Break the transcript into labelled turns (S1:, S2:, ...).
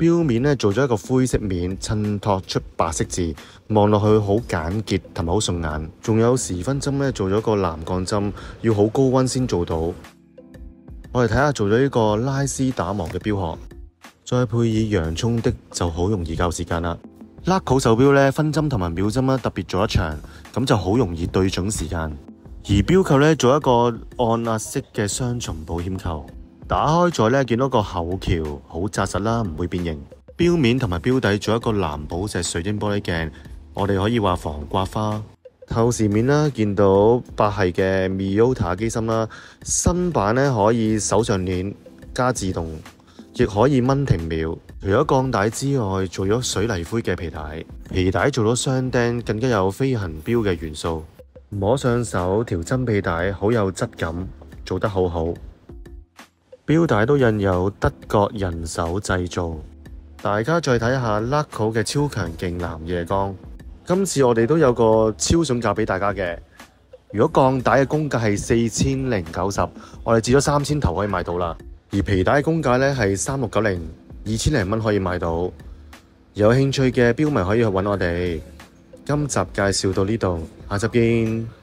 S1: 表面咧做咗一个灰色面，衬托出白色字，望落去好简洁同埋好顺眼。仲有时分针咧做咗个蓝钢针，要好高温先做到。我哋睇下做咗呢个拉丝打磨嘅表壳，再配以洋葱的，就好容易校时间啦。Laco 手表咧分针同埋秒针特别做一场，咁就好容易对准时间。而标扣咧做一个按压式嘅双重保险扣。打开咗咧，见到个后桥好扎实啦，唔会变形。表面同埋表底做一个蓝宝石水晶玻璃镜，我哋可以话防刮花。透视面啦，见到八系嘅 Miota 机芯啦，新版咧可以手上链加自动，亦可以掹停秒。除咗钢带之外，做咗水泥灰嘅皮带，皮带做咗双钉，更加有飞行表嘅元素。摸上手条真皮带好有质感，做得好好。表带都印有德国人手制造，大家再睇下 Laco 嘅超强劲蓝夜光。今次我哋都有个超总价俾大家嘅，如果钢带嘅公价系四千零九十，我哋至咗三千头可以买到啦。而皮带公价咧系三六九零，二千零蚊可以买到。有兴趣嘅标迷可以去揾我哋。今集介绍到呢度，下集见。